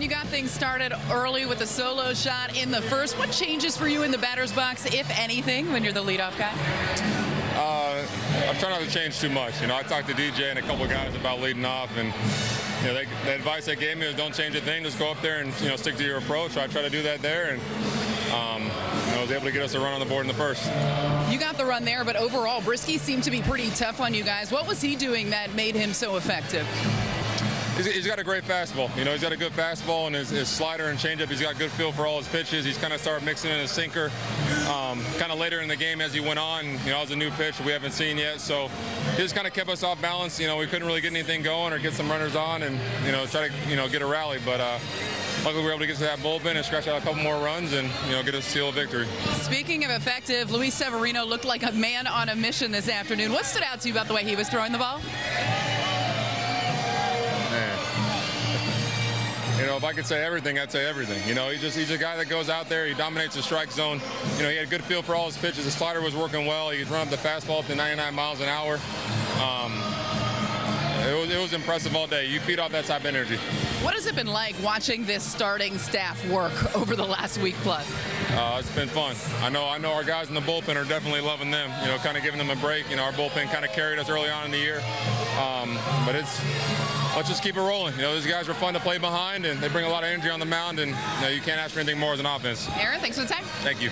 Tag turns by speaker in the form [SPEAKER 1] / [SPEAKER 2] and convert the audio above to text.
[SPEAKER 1] You got things started early with a solo shot in the first. What changes for you in the batter's box, if anything, when you're the leadoff guy?
[SPEAKER 2] Uh, I'm trying not to change too much. You know, I talked to DJ and a couple guys about leading off, and you know, they, the advice they gave me was don't change a thing, just go up there and you know stick to your approach. So I try to do that there, and um, you know, I was able to get us a run on the board in the first.
[SPEAKER 1] You got the run there, but overall, Brieske seemed to be pretty tough on you guys. What was he doing that made him so effective?
[SPEAKER 2] He's, he's got a great fastball. You know, he's got a good fastball and his, his slider and changeup. He's got good feel for all his pitches. He's kind of started mixing in his sinker. Um, kind of later in the game as he went on, you know, it was a new pitch we haven't seen yet. So he just kind of kept us off balance. You know, we couldn't really get anything going or get some runners on and, you know, try to, you know, get a rally. But uh, luckily we were able to get to that bullpen and scratch out a couple more runs and, you know, get a seal of victory.
[SPEAKER 1] Speaking of effective, Luis Severino looked like a man on a mission this afternoon. What stood out to you about the way he was throwing the ball?
[SPEAKER 2] You know, if I could say everything, I'd say everything. You know, he's just he's a guy that goes out there, he dominates the strike zone. You know, he had a good feel for all his pitches. The slider was working well. He could run up the fastball up to 99 miles an hour. Um, was, it was impressive all day. You feed off that type of energy.
[SPEAKER 1] What has it been like watching this starting staff work over the last week plus?
[SPEAKER 2] Uh, it's been fun. I know I know our guys in the bullpen are definitely loving them. You know, kind of giving them a break. You know, our bullpen kind of carried us early on in the year, um, but it's let's just keep it rolling. You know, these guys are fun to play behind, and they bring a lot of energy on the mound, and you, know, you can't ask for anything more as an offense.
[SPEAKER 1] Aaron, thanks for the time.
[SPEAKER 2] Thank you.